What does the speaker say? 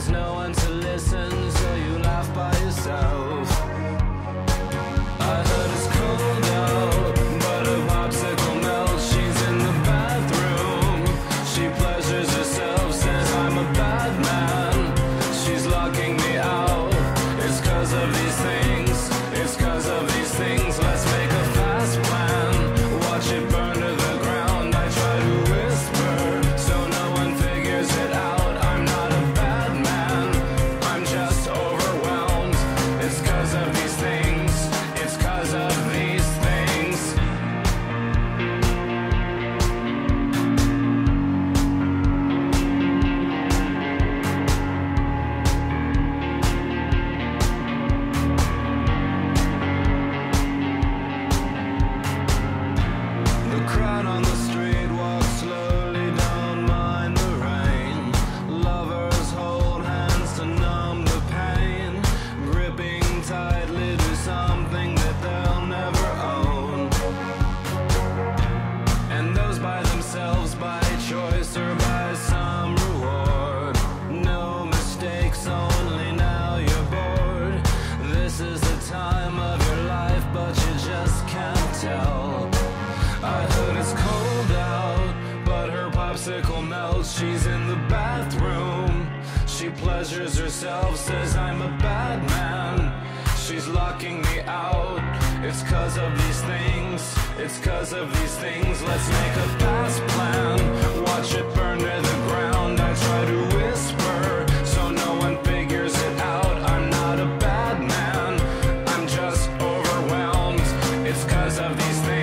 There's no one to listen, so you laugh by yourself. I heard it's cold out, but a popsicle melts. She's in the bathroom. She pleasures herself, says I'm a bad man. She's locking me out. It's cause of these things. popsicle melts, she's in the bathroom. She pleasures herself, says I'm a bad man. She's locking me out. It's cause of these things, it's cause of these things. Let's make a fast plan. Watch it burn to the ground. I try to whisper so no one figures it out. I'm not a bad man, I'm just overwhelmed. It's cause of these things.